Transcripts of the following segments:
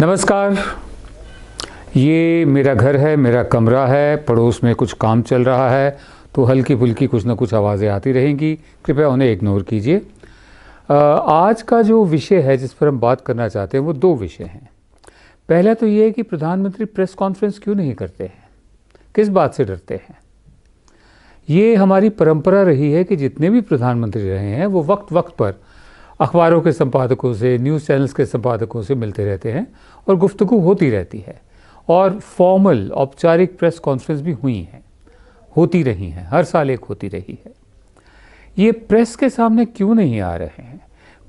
नमस्कार। ये मेरा घर है, मेरा कमरा है, पड़ोस में कुछ काम चल रहा है तो हल्की फुल्की कुछ ना कुछ आवाज़ें आती रहेंगी। कृपया उन्हें इग्नोर कीजिए। आज का जो विषय है, जिस पर हम बात करना चाहते हैं, वो दो विषय हैं। पहला तो ये है कि प्रधानमंत्री प्रेस कॉन्फ्रेंस क्यों नहीं करते हैं? किस बात से डरते हैं? ये हमारी परंपरा रही है कि जितने भी प्रधानमंत्री रहे हैं, वो वक्त वक्त पर अखबारों के संपादकों से, न्यूज़ चैनल्स के संपादकों से मिलते रहते हैं और गुफ्तु होती रहती है। और फॉर्मल, औपचारिक प्रेस कॉन्फ्रेंस भी हुई हैं, होती रही हैं, हर साल एक होती रही है। ये प्रेस के सामने क्यों नहीं आ रहे हैं?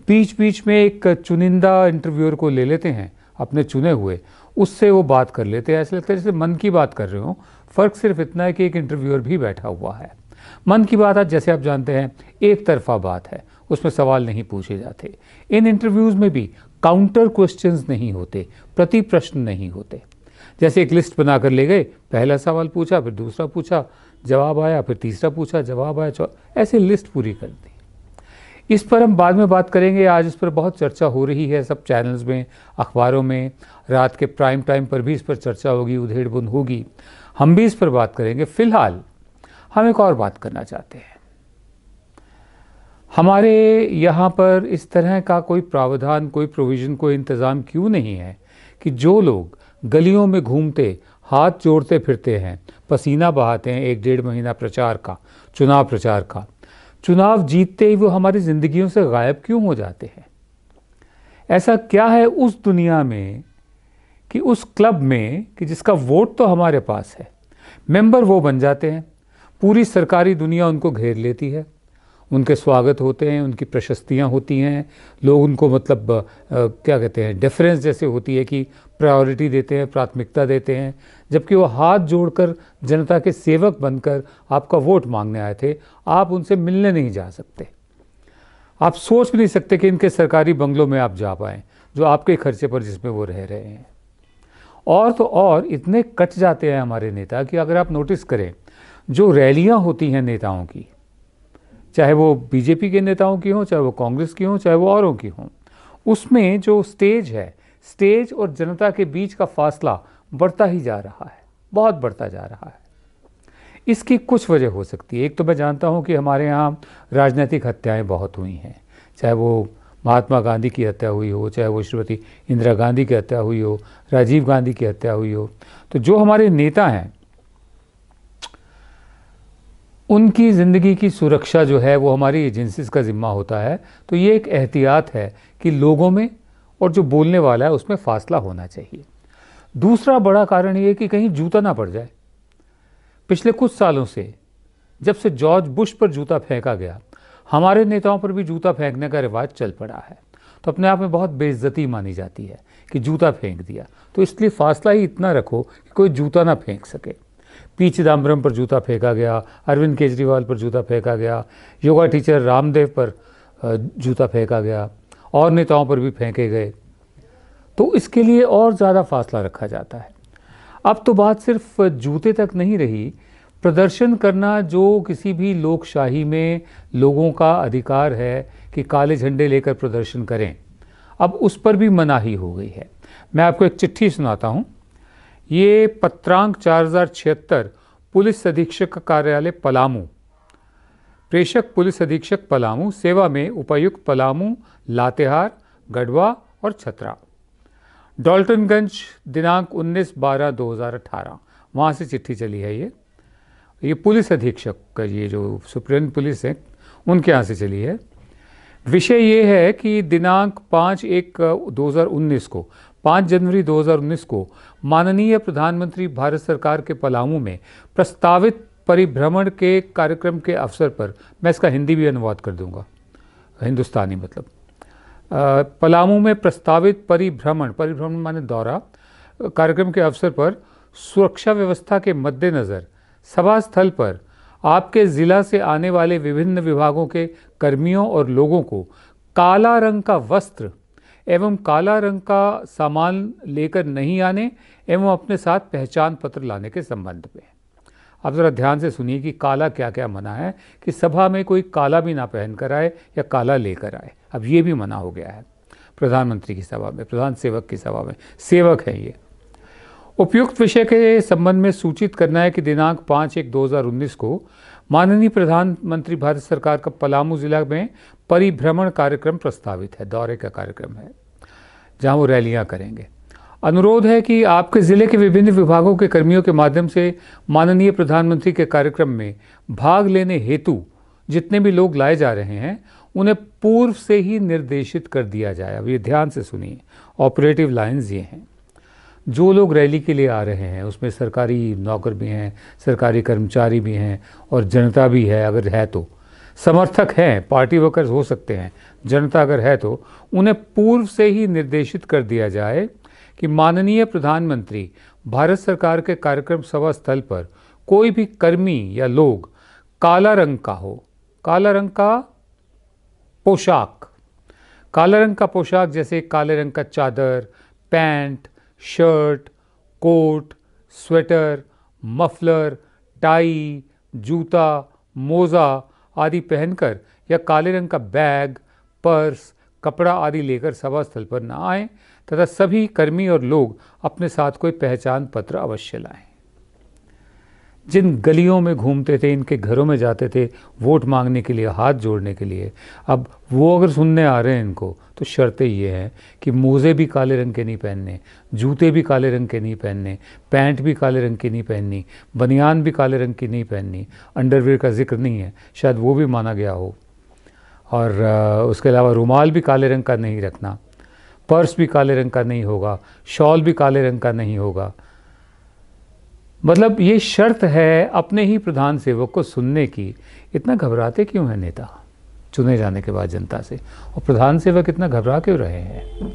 बीच बीच में एक चुनिंदा इंटरव्यूअर को ले लेते हैं, अपने चुने हुए, उससे वो बात कर लेते हैं। ऐसे लगता है जैसे मन की बात कर रहे हो, फ़र्क सिर्फ़ इतना है कि एक इंटरव्यूअर भी बैठा हुआ है। मन की बात आज, जैसे आप जानते हैं, एक तरफा बात है। उसमें सवाल नहीं पूछे जाते। इन इंटरव्यूज़ में भी काउंटर क्वेश्चंस नहीं होते, प्रति प्रश्न नहीं होते। जैसे एक लिस्ट बनाकर ले गए, पहला सवाल पूछा, फिर दूसरा पूछा, जवाब आया, फिर तीसरा पूछा, जवाब आया ऐसे लिस्ट पूरी कर दी। इस पर हम बाद में बात करेंगे। आज इस पर बहुत चर्चा हो रही है सब चैनल्स में, अखबारों में। रात के प्राइम टाइम पर भी इस पर चर्चा होगी उधेड़ होगी। हम भी इस पर बात करेंगे। फ़िलहाल हम एक और बात करना चाहते हैं। हमारे यहाँ पर इस तरह का कोई प्रावधान, कोई प्रोविज़न कोई इंतज़ाम क्यों नहीं है कि जो लोग गलियों में घूमते, हाथ जोड़ते फिरते हैं, पसीना बहाते हैं एक डेढ़ महीना प्रचार का, चुनाव प्रचार का, चुनाव जीतते ही वो हमारी ज़िंदगियों से गायब क्यों हो जाते हैं? ऐसा क्या है उस दुनिया में कि उस क्लब में कि जिसका वोट तो हमारे पास है? मेंबर वो बन जाते हैं, पूरी सरकारी दुनिया उनको घेर लेती है। उनके स्वागत होते हैं उनकी प्रशस्तियाँ होती हैं। लोग उनको मतलब आ, क्या कहते हैं डिफरेंस जैसे होती है कि प्रायोरिटी देते हैं प्राथमिकता देते हैं। जबकि वो हाथ जोड़कर जनता के सेवक बनकर आपका वोट मांगने आए थे आप उनसे मिलने नहीं जा सकते। आप सोच भी नहीं सकते कि इनके सरकारी बंगलों में आप जा पाएँ जो आपके खर्चे पर जिसमें वो रह रहे हैं। और तो और इतने कट जाते हैं हमारे नेता कि अगर आप नोटिस करें जो रैलियाँ होती हैं नेताओं की चाहे वो बीजेपी के नेताओं की हों, चाहे वो कांग्रेस की हों, चाहे वो औरों की हों, उसमें जो स्टेज है, स्टेज और जनता के बीच का फासला बढ़ता ही जा रहा है, बहुत बढ़ता जा रहा है। इसकी कुछ वजह हो सकती है। एक तो मैं जानता हूँ कि हमारे यहाँ राजनीतिक हत्याएँ बहुत हुई हैं, चाहे वो महात्मा गांधी की हत्या हुई हो, चाहे वो श्रीमती इंदिरा गांधी की हत्या हुई हो, राजीव गांधी की हत्या हुई हो। तो जो हमारे नेता हैं उनकी ज़िंदगी की सुरक्षा जो है, वो हमारी एजेंसीज का ज़िम्मा होता है। तो ये एक एहतियात है कि लोगों में और जो बोलने वाला है, उसमें फ़ासला होना चाहिए। दूसरा बड़ा कारण ये कि कहीं जूता ना पड़ जाए। पिछले कुछ सालों से, जब से जॉर्ज बुश पर जूता फेंका गया, हमारे नेताओं पर भी जूता फेंकने का रिवाज चल पड़ा है। तो अपने आप में बहुत बेइज्जती मानी जाती है कि जूता फेंक दिया। तो इसलिए फासला ही इतना रखो कि कोई जूता ना फेंक सके। पी चिदम्बरम पर जूता फेंका गया, अरविंद केजरीवाल पर जूता फेंका गया, योगा टीचर रामदेव पर जूता फेंका गया, और नेताओं पर भी फेंके गए। तो इसके लिए और ज़्यादा फासला रखा जाता है। अब तो बात सिर्फ़ जूते तक नहीं रही, प्रदर्शन करना जो किसी भी लोकशाही में लोगों का अधिकार है कि काले झंडे लेकर प्रदर्शन करें, अब उस पर भी मनाही हो गई है। मैं आपको एक चिट्ठी सुनाता हूँ। ये पत्रांक चार हज़ार छिहत्तर, पुलिस अधीक्षक का कार्यालय पलामू। प्रेषक पुलिस अधीक्षक पलामू, सेवा में उपायुक्त पलामू, लातेहार, गढ़वा और छतरा। डॉल्टनगंज, दिनांक 19 बारह 2018 वहाँ से चिट्ठी चली है ये। ये पुलिस अधीक्षक का ये जो सुप्रीम पुलिस है, उनके यहाँ से चली है। विषय ये है कि दिनांक पाँच एक 2019 को 5 जनवरी 2019 को माननीय प्रधानमंत्री भारत सरकार के पलामू में प्रस्तावित परिभ्रमण के कार्यक्रम के अवसर पर, मैं इसका हिंदी भी अनुवाद कर दूँगा। हिंदुस्तानी मतलब। पलामू में प्रस्तावित परिभ्रमण परिभ्रमण माने दौरा, कार्यक्रम के अवसर पर सुरक्षा व्यवस्था के मद्देनज़र सभा स्थल पर आपके ज़िला से आने वाले विभिन्न विभागों के कर्मियों और लोगों को काला रंग का वस्त्र एवं काला रंग का सामान लेकर नहीं आने एवं अपने साथ पहचान पत्र लाने के संबंध में। अब ज़रा ध्यान से सुनिए कि काला क्या क्या मना है, कि सभा में कोई काला भी ना पहन कर आए या काला लेकर आए। अब ये भी मना हो गया है। प्रधानमंत्री की सभा में, प्रधान सेवक की सभा में। सेवक है ये। उपयुक्त विषय के संबंध में सूचित करना है कि दिनांक पाँच एक दो हज़ार उन्नीस को माननीय प्रधानमंत्री, भारत सरकार का पलामू जिला में परिभ्रमण कार्यक्रम प्रस्तावित है। दौरे का कार्यक्रम है। जहाँ वो रैलियाँ करेंगे। अनुरोध है कि आपके ज़िले के विभिन्न विभागों के कर्मियों के माध्यम से माननीय प्रधानमंत्री के कार्यक्रम में भाग लेने हेतु जितने भी लोग लाए जा रहे हैं, उन्हें पूर्व से ही निर्देशित कर दिया जाए। अब ये ध्यान से सुनिए। ऑपरेटिव लाइंस ये हैं। जो लोग रैली के लिए आ रहे हैं, उसमें सरकारी नौकर भी हैं, सरकारी कर्मचारी भी हैं और जनता भी है, अगर है तो। समर्थक हैं, पार्टी वर्कर्स हो सकते हैं जनता अगर है तो उन्हें पूर्व से ही निर्देशित कर दिया जाए कि माननीय प्रधानमंत्री भारत सरकार के कार्यक्रम सभा स्थल पर कोई भी कर्मी या लोग काला रंग का हो। काला रंग का पोशाक। काला रंग का पोशाक जैसे काले रंग का चादर, pant, shirt, coat, sweater, muffler, tie, जूता, मोज़ा आदि पहनकर या काले रंग का बैग पर्स, कपड़ा आदि लेकर सभा स्थल पर न आए तथा सभी कर्मी और लोग अपने साथ कोई पहचान पत्र अवश्य लाएँ। जिन गलियों में घूमते थे, इनके घरों में जाते थे, वोट मांगने के लिए, हाथ जोड़ने के लिए, अब वो अगर सुनने आ रहे हैं इनको तो शर्तें ये हैं कि मोज़े भी काले रंग के नहीं पहनने, जूते भी काले रंग के नहीं पहनने, पैंट भी काले रंग की नहीं पहननी, बनियान भी काले रंग की नहीं पहननी, अंडरवेयर का ज़िक्र नहीं है, शायद वो भी माना गया हो। और उसके अलावा रुमाल भी काले रंग का नहीं रखना, पर्स भी काले रंग का नहीं होगा, शॉल भी काले रंग का नहीं होगा। मतलब ये शर्त है अपने ही प्रधान सेवक को सुनने की। इतना घबराते क्यों हैं नेता? चुने जाने के बाद जनता से। और प्रधान सेवक इतना घबरा क्यों रहे हैं?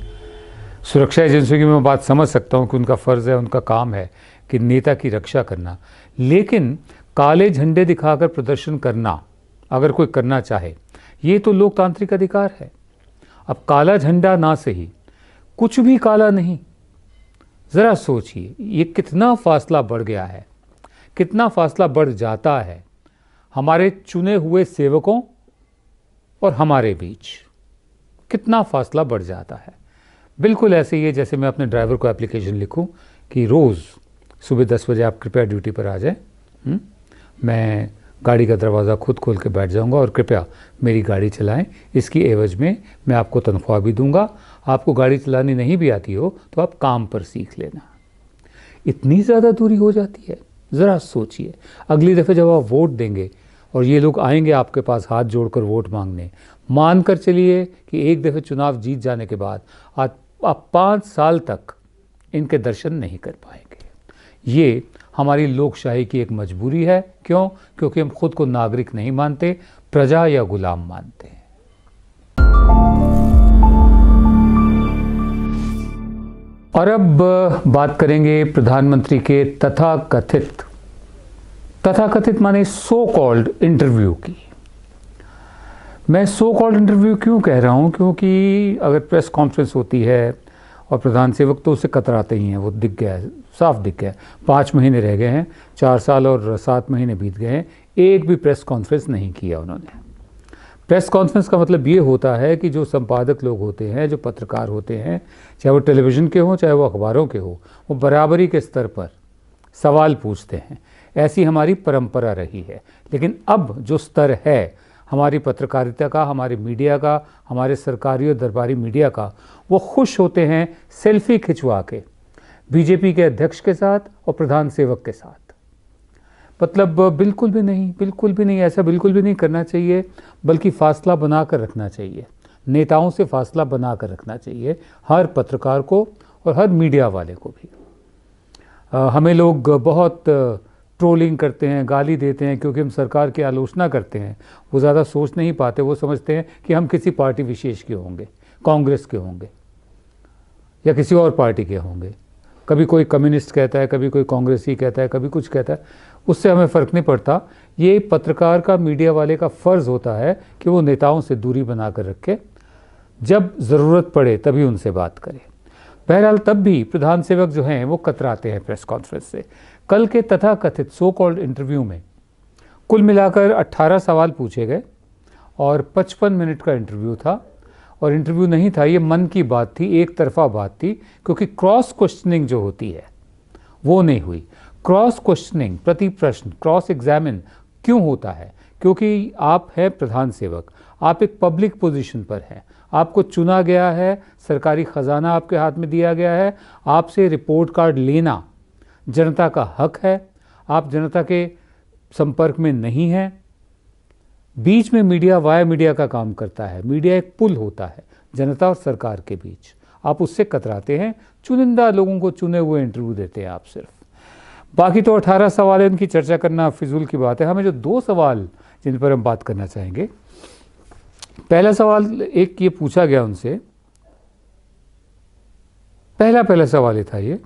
सुरक्षा एजेंसियों की मैं बात समझ सकता हूँ कि उनका फ़र्ज़ है, उनका काम है कि नेता की रक्षा करना। लेकिन काले झंडे दिखाकर प्रदर्शन करना, अगर कोई करना चाहे ये तो लोकतांत्रिक अधिकार है। अब काला झंडा ना सही, कुछ भी काला नहीं। ज़रा सोचिए, ये कितना फासला बढ़ गया है, कितना फासला बढ़ जाता है, हमारे चुने हुए सेवकों और हमारे बीच। कितना फासला बढ़ जाता है। बिल्कुल ऐसे ही है जैसे मैं अपने ड्राइवर को एप्लीकेशन लिखूं कि रोज़ सुबह दस बजे आप कृपया ड्यूटी पर आ जाएँ हम्म? मैं गाड़ी का दरवाज़ा खुद खोल के बैठ जाऊँगा और कृपया मेरी गाड़ी चलाएँ। इसकी एवज में मैं आपको तनख्वाह भी दूँगा। आपको गाड़ी चलानी नहीं भी आती हो तो आप काम पर सीख लेना। इतनी ज़्यादा दूरी हो जाती है। ज़रा सोचिए। अगली दफ़े जब आप वोट देंगे और ये लोग आएँगे आपके पास हाथ जोड़कर वोट मांगने मान कर चलिए कि एक दफ़े चुनाव जीत जाने के बाद आप पाँच साल तक इनके दर्शन नहीं कर पाएँगे। ये हमारी लोकशाही की एक मजबूरी है। क्यों? क्योंकि हम खुद को नागरिक नहीं मानते, प्रजा या गुलाम मानते हैं। और अब बात करेंगे प्रधानमंत्री के तथा कथित तथा कथित माने सो कॉल्ड इंटरव्यू की। मैं सो कॉल्ड इंटरव्यू क्यों कह रहा हूँ? क्योंकि अगर प्रेस कॉन्फ्रेंस होती है और प्रधान सेवक तो उसे कतराते ही हैं, वो दिख गया साफ़ दिख गया। पाँच महीने रह गए हैं, चार साल और सात महीने बीत गए हैं। एक भी प्रेस कॉन्फ्रेंस नहीं किया उन्होंने। प्रेस कॉन्फ्रेंस का मतलब ये होता है कि जो संपादक लोग होते हैं, जो पत्रकार होते हैं, चाहे वो टेलीविज़न के हों, चाहे वो अखबारों के हो, वो बराबरी के स्तर पर सवाल पूछते हैं। ऐसी हमारी परंपरा रही है। लेकिन अब जो स्तर है, हमारी पत्रकारिता का, हमारे मीडिया का, हमारे सरकारी और दरबारी मीडिया का, वो खुश होते हैं, सेल्फी खिंचवा के। बीजेपी के अध्यक्ष के साथ और प्रधान सेवक के साथ। मतलब बिल्कुल भी नहीं बिल्कुल भी नहीं ऐसा बिल्कुल भी नहीं करना चाहिए बल्कि फासला बना कर रखना चाहिए। नेताओं से फासला बना कर रखना चाहिए हर पत्रकार को और हर मीडिया वाले को भी। आ, हमें लोग बहुत ट्रोलिंग करते हैं गाली देते हैं क्योंकि हम सरकार की आलोचना करते हैं। वो ज़्यादा सोच नहीं पाते वो समझते हैं कि हम किसी पार्टी विशेष के होंगे कांग्रेस के होंगे या किसी और पार्टी के होंगे। कभी कोई कम्युनिस्ट कहता है, कभी कोई कांग्रेसी कहता है, कभी कुछ कहता है, उससे हमें फ़र्क नहीं पड़ता। ये पत्रकार का, मीडिया वाले का फ़र्ज़ होता है कि वो नेताओं से दूरी बना कर रखे। जब ज़रूरत पड़े तभी उनसे बात करें। बहरहाल तब भी प्रधान सेवक जो हैं, वो कतराते हैं प्रेस कॉन्फ्रेंस से। कल के तथा कथित सो कॉल्ड इंटरव्यू में कुल मिलाकर 18 सवाल पूछे गए और 55 मिनट का इंटरव्यू था। और इंटरव्यू नहीं था, ये मन की बात थी, एक तरफा बात थी, क्योंकि क्रॉस क्वेश्चनिंग जो होती है, वो नहीं हुई। क्रॉस क्वेश्चनिंग प्रति प्रश्न क्रॉस एग्जामिन क्यों होता है? क्योंकि आप हैं प्रधान सेवक, आप एक पब्लिक पोजीशन पर हैं। आपको चुना गया है, सरकारी ख़जाना आपके हाथ में दिया गया है, आपसे रिपोर्ट कार्ड लेना जनता का हक है, आप जनता के संपर्क में नहीं हैं बीच में मीडिया वाया मीडिया का काम करता है, मीडिया एक पुल होता है, जनता और सरकार के बीच। आप उससे कतराते हैं, चुनिंदा लोगों को चुने हुए इंटरव्यू देते हैं आप सिर्फ़। बाकी तो 18 सवाल है, उनकी चर्चा करना फिजूल की बात है। हमें जो दो सवाल जिन पर हम बात करना चाहेंगे, पहला सवाल एक ये पूछा गया उनसे, पहला पहला सवाल ये था ये,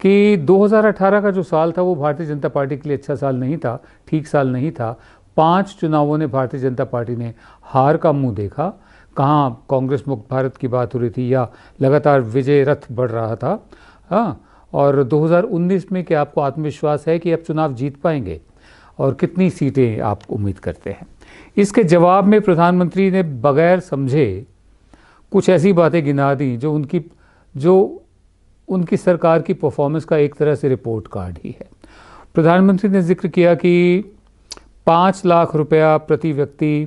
कि 2018 का जो साल था वो भारतीय जनता पार्टी के लिए अच्छा साल नहीं था, ठीक साल नहीं था। पाँच चुनावों ने भारतीय जनता पार्टी ने हार का मुँह देखा। कहाँ कांग्रेस मुक्त भारत की बात हो रही थी या लगातार विजय रथ बढ़ रहा था? हाँ और 2019 में क्या आपको आत्मविश्वास है कि आप चुनाव जीत पाएँगे? और कितनी सीटें आप उम्मीद करते हैं? इसके जवाब में प्रधानमंत्री ने बगैर समझे कुछ ऐसी बातें गिना दी जो उनकी जो उनकी सरकार की परफॉर्मेंस का एक तरह से रिपोर्ट कार्ड ही है। प्रधानमंत्री ने ज़िक्र किया कि पाँच लाख रुपया प्रति व्यक्ति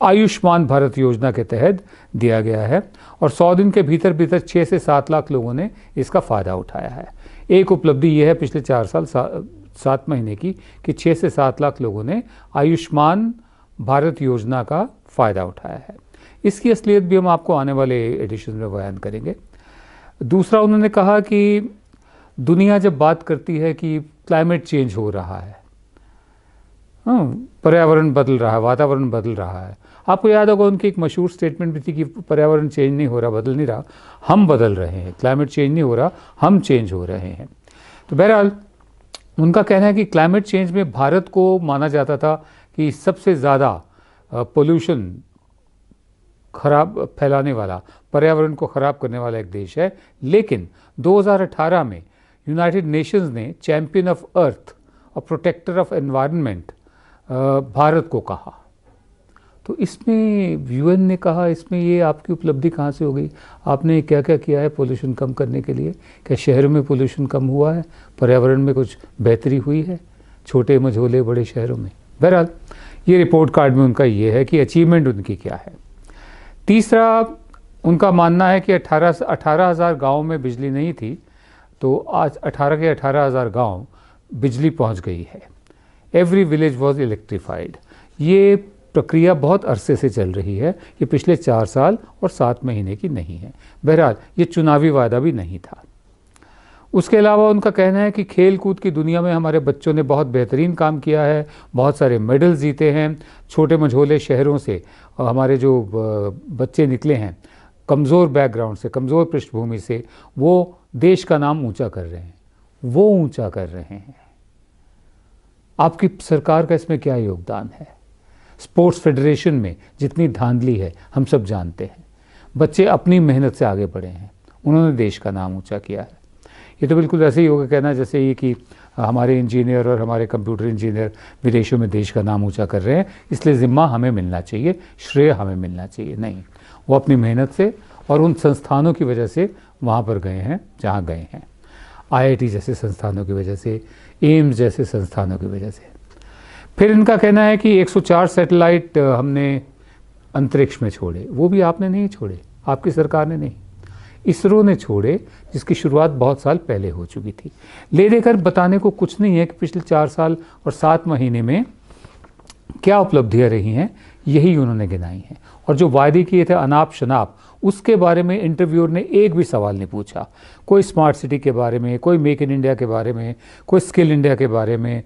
आयुष्मान भारत योजना के तहत दिया गया है और सौ दिन के भीतर भीतर छः से सात लाख लोगों ने इसका फ़ायदा उठाया है। एक उपलब्धि यह है पिछले चार साल सा, सात महीने की कि छः से सात लाख लोगों ने आयुष्मान भारत योजना का फ़ायदा उठाया है। इसकी असलियत भी हम आपको आने वाले एडिशन में बयान करेंगे। दूसरा उन्होंने कहा कि दुनिया जब बात करती है कि क्लाइमेट चेंज हो रहा है। हाँ, पर्यावरण बदल रहा है वातावरण बदल रहा है। आपको याद होगा उनकी एक मशहूर स्टेटमेंट भी थी कि पर्यावरण चेंज नहीं हो रहा बदल नहीं रहा हम बदल रहे हैं। क्लाइमेट चेंज नहीं हो रहा हम चेंज हो रहे हैं। तो बहरहाल उनका कहना है कि क्लाइमेट चेंज में भारत को माना जाता था कि सबसे ज़्यादा पोल्यूशन खराब फैलाने वाला पर्यावरण को ख़राब करने वाला एक देश है। लेकिन 2018 में यूनाइटेड नेशंस ने चैंपियन ऑफ़ अर्थ और प्रोटेक्टर ऑफ़ एनवायरनमेंट भारत को कहा। तो इसमें यूएन ने कहा, इसमें ये आपकी उपलब्धि कहाँ से हो गई? आपने क्या क्या किया है पोल्यूशन कम करने के लिए? क्या शहरों में पोल्यूशन कम हुआ है? पर्यावरण में कुछ बेहतरी हुई है? छोटे मझोले बड़े शहरों में। बहरहाल, ये रिपोर्ट कार्ड में उनका ये है कि अचीवमेंट उनकी क्या है। तीसरा, उनका मानना है कि अठारह अठारह हज़ार में बिजली नहीं थी तो आज अठारह के अठारह हज़ार गाँव बिजली पहुँच गई है। एवरी विलेज वॉज़ इलेक्ट्रीफाइड ये प्रक्रिया बहुत अरसे से चल रही है ये पिछले चार साल और सात महीने की नहीं है। बहरहाल, ये चुनावी वादा भी नहीं था। उसके अलावा उनका कहना है कि खेल कूद की दुनिया में हमारे बच्चों ने बहुत बेहतरीन काम किया है, बहुत सारे मेडल जीते हैं। छोटे मझोले शहरों से हमारे जो बच्चे निकले हैं, कमज़ोर बैकग्राउंड से, कमज़ोर पृष्ठभूमि से, वो देश का नाम ऊँचा कर रहे हैं, वो ऊँचा कर रहे हैं। आपकी सरकार का इसमें क्या योगदान है? स्पोर्ट्स फेडरेशन में जितनी धांधली है, हम सब जानते हैं। बच्चे अपनी मेहनत से आगे बढ़े हैं, उन्होंने देश का नाम ऊँचा किया है। ये तो बिल्कुल ऐसे ही होगा कहना, जैसे ये कि हमारे इंजीनियर और हमारे कंप्यूटर इंजीनियर विदेशों में देश का नाम ऊँचा कर रहे हैं, इसलिए ज़िम्मा हमें मिलना चाहिए, श्रेय हमें मिलना चाहिए। नहीं, वो अपनी मेहनत से और उन संस्थानों की वजह से वहाँ पर गए हैं, जहाँ गए हैं। आईआईटी जैसे संस्थानों की वजह से, एम्स जैसे संस्थानों की वजह से। फिर इनका कहना है कि 104 सैटेलाइट हमने अंतरिक्ष में छोड़े। वो भी आपने नहीं छोड़े, आपकी सरकार ने नहीं। इसरो ने छोड़े, जिसकी शुरुआत बहुत साल पहले हो चुकी थी। ले देकर बताने को कुछ नहीं है कि पिछले चार साल और सात महीने में क्या उपलब्धियाँ रही हैं। यही उन्होंने गिनाई हैं। और जो वायदे किए थे अनाप शनाप, उसके बारे में इंटरव्यूअर ने एक भी सवाल नहीं पूछा। कोई स्मार्ट सिटी के बारे में, कोई मेक इन इंडिया के बारे में, कोई स्किल इंडिया के बारे में,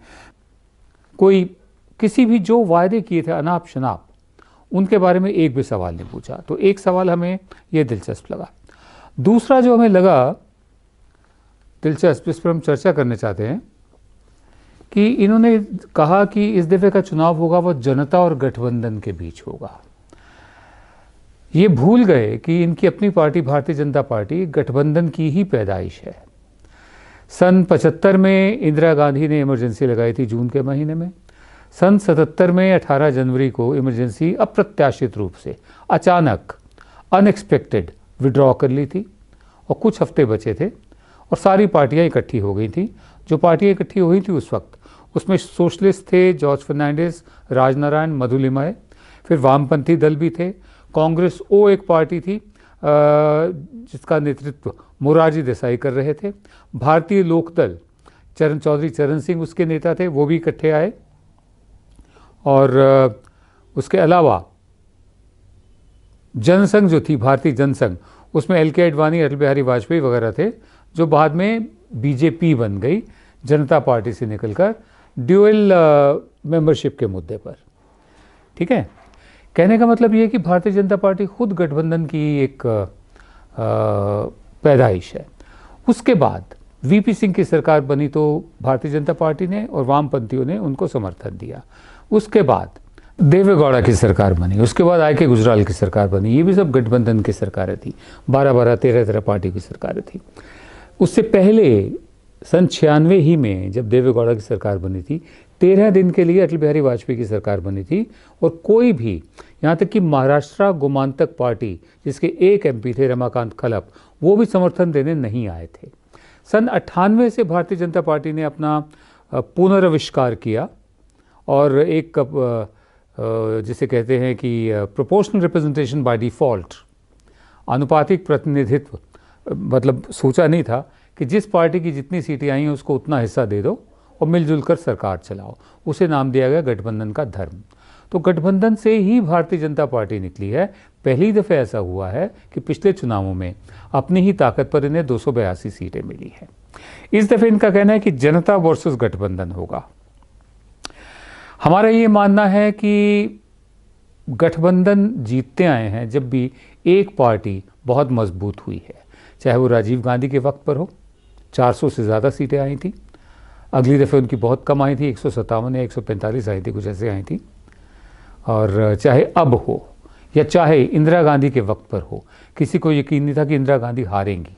कोई किसी भी जो वायदे किए थे अनाप शनाप, उनके बारे में एक भी सवाल नहीं पूछा। तो एक सवाल हमें यह दिलचस्प लगा। दूसरा जो हमें लगा, दिलचस्प इस पर हम चर्चा करने चाहते हैं कि इन्होंने कहा कि इस दफ़े का चुनाव होगा, वो जनता और गठबंधन के बीच होगा। ये भूल गए कि इनकी अपनी पार्टी, भारतीय जनता पार्टी, गठबंधन की ही पैदाइश है। सन 75 में इंदिरा गांधी ने इमरजेंसी लगाई थी जून के महीने में। सन 77 में 18 जनवरी को इमरजेंसी अप्रत्याशित रूप से, अचानक अनएक्सपेक्टेड विड्रॉ कर ली थी और कुछ हफ़्ते बचे थे और सारी पार्टियाँ इकट्ठी हो गई थी। जो पार्टियाँ इकट्ठी हुई थी उस वक्त उसमें सोशलिस्ट थे जॉर्ज फर्नांडिस, राजनारायण मधुलिमाए फिर वामपंथी दल भी थे। कांग्रेस ओ एक पार्टी थी जिसका नेतृत्व मोरारजी देसाई कर रहे थे। भारतीय लोकदल, चरण चौधरी चरण सिंह उसके नेता थे, वो भी इकट्ठे आए। और उसके अलावा जनसंघ जो थी, भारतीय जनसंघ, उसमें एल के अडवाणी, अटल बिहारी वाजपेयी वगैरह थे, जो बाद में बीजेपी बन गई, जनता पार्टी से निकलकर। ड्यूअल मेंबरशिप के मुद्दे पर। ठीक है? कहने का मतलब ये है कि भारतीय जनता पार्टी खुद गठबंधन की एक पैदाइश है। उसके बाद वीपी सिंह की सरकार बनी तो भारतीय जनता पार्टी ने और वामपंथियों ने उनको समर्थन दिया। उसके बाद देवेगौड़ा की सरकार बनी, उसके बाद आई के गुजराल की सरकार बनी, ये भी सब गठबंधन की सरकारें थी। बारह बारह तेरह तेरह पार्टी की सरकारें थी। उससे पहले सन छियानवे ही में जब देवेगौड़ा की सरकार बनी थी, तेरह दिन के लिए अटल बिहारी वाजपेयी की सरकार बनी थी और कोई भी, यहाँ तक कि महाराष्ट्र गोमांतक पार्टी, जिसके एक एमपी थे, रमाकांत खलप वो भी समर्थन देने नहीं आए थे। सन अट्ठानवे से भारतीय जनता पार्टी ने अपना पुनर्विष्कार किया और एक जिसे कहते हैं कि प्रोपोर्शनल रिप्रेजेंटेशन बाय डिफ़ॉल्ट अनुपातिक प्रतिनिधित्व मतलब सोचा नहीं था कि जिस पार्टी की जितनी सीटें आई हैं, उसको उतना हिस्सा दे दो और मिलजुल कर सरकार चलाओ। उसे नाम दिया गया गठबंधन का धर्म। तो गठबंधन से ही भारतीय जनता पार्टी निकली है। पहली दफ़े ऐसा हुआ है कि पिछले चुनावों में अपनी ही ताकत पर इन्हें दो सौ बयासी सीटें मिली हैं। इस दफ़े इनका कहना है कि जनता वर्सेस गठबंधन होगा। हमारा ये मानना है कि गठबंधन जीतते आए हैं जब भी एक पार्टी बहुत मज़बूत हुई है, चाहे वो राजीव गांधी के वक्त पर हो 400 से ज़्यादा सीटें आई थी। अगली दफ़े उनकी बहुत कम आई थी, एक सौ सत्तावन या एक सौ पैंतालीस आई थी, कुछ ऐसे आई थी। और चाहे अब हो या चाहे इंदिरा गांधी के वक्त पर हो, किसी को यकीन नहीं था कि इंदिरा गांधी हारेंगी।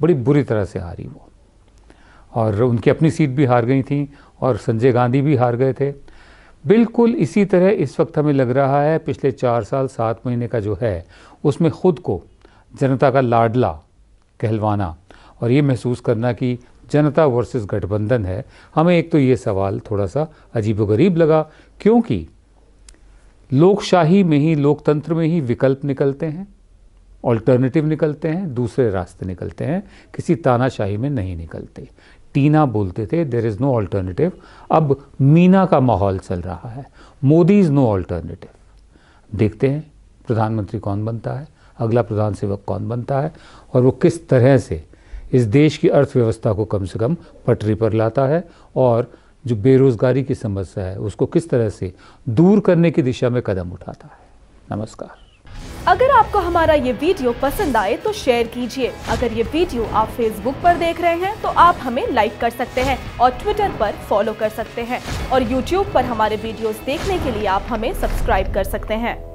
बड़ी बुरी तरह से हारी वो। और उनकी अपनी सीट भी हार गई थी और संजय गांधी भी हार गए थे। बिल्कुल इसी तरह इस वक्त हमें लग रहा है, पिछले चार साल, सात महीने का जो है, उसमें ख़ुद को जनता का लाडला कहलवाना और ये महसूस करना कि जनता वर्सेस गठबंधन है। हमें एक तो ये सवाल थोड़ा सा अजीबोगरीब लगा, क्योंकि लोकशाही में ही, लोकतंत्र में ही विकल्प निकलते हैं ऑल्टरनेटिव निकलते हैं, दूसरे रास्ते निकलते हैं, किसी तानाशाही में नहीं निकलते। टीना बोलते थे देर इज़ नो ऑल्टरनेटिव अब मीना का माहौल चल रहा है। मोदी इज़ नो ऑल्टरनेटिव देखते हैं, प्रधानमंत्री कौन बनता है? अगला प्रधान सेवक कौन बनता है? और वो किस तरह से इस देश की अर्थव्यवस्था को कम से कम पटरी पर लाता है और जो बेरोज़गारी की समस्या है, उसको किस तरह से दूर करने की दिशा में कदम उठाता है। नमस्कार। अगर आपको हमारा ये वीडियो पसंद आए तो शेयर कीजिए। अगर ये वीडियो आप फेसबुक पर देख रहे हैं तो आप हमें लाइक कर सकते हैं और ट्विटर पर फॉलो कर सकते हैं। और यूट्यूब पर हमारे वीडियोस देखने के लिए आप हमें सब्सक्राइब कर सकते हैं।